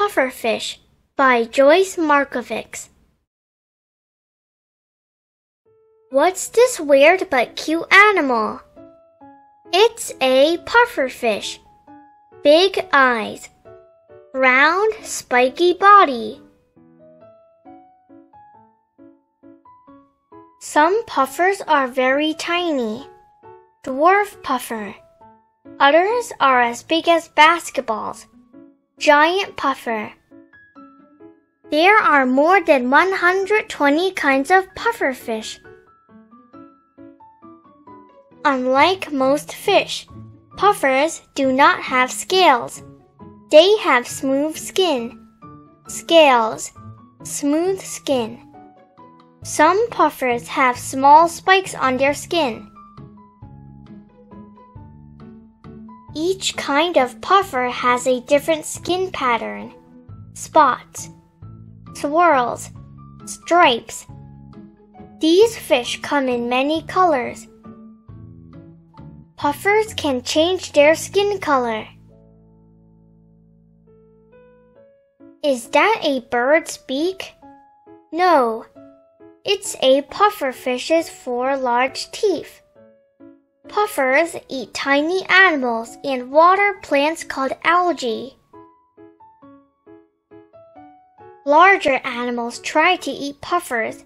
Pufferfish by Joyce Markovics. What's this weird but cute animal? It's a pufferfish. Big eyes. Round, spiky body. Some puffers are very tiny. Dwarf puffer. Others are as big as basketballs. Giant puffer. There are more than 120 kinds of pufferfish. Unlike most fish, puffers do not have scales. They have smooth skin. Scales, smooth skin. Some puffers have small spikes on their skin. Each kind of puffer has a different skin pattern. Spots, swirls, stripes. These fish come in many colors. Puffers can change their skin color. Is that a bird's beak? No, it's a pufferfish's four large teeth. Puffers eat tiny animals and water plants called algae. Larger animals try to eat puffers.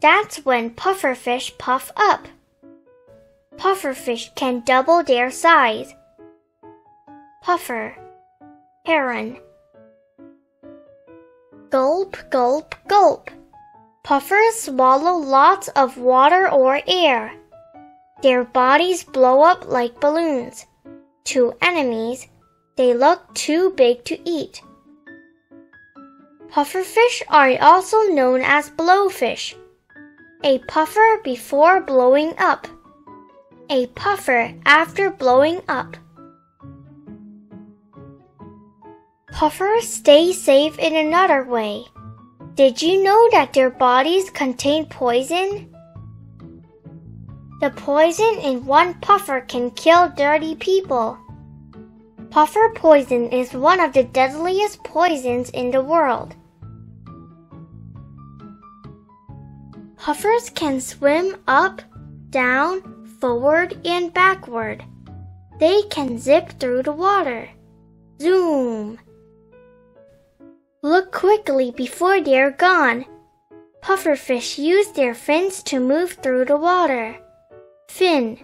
That's when pufferfish puff up. Pufferfish can double their size. Puffer, heron. Gulp, gulp, gulp. Puffers swallow lots of water or air. Their bodies blow up like balloons. To enemies, they look too big to eat. Pufferfish are also known as blowfish. A puffer before blowing up. A puffer after blowing up. Puffers stay safe in another way. Did you know that their bodies contain poison? The poison in one puffer can kill dirty people. Puffer poison is one of the deadliest poisons in the world. Puffers can swim up, down, forward, and backward. They can zip through the water. Zoom! Look quickly before they're gone. Pufferfish use their fins to move through the water fin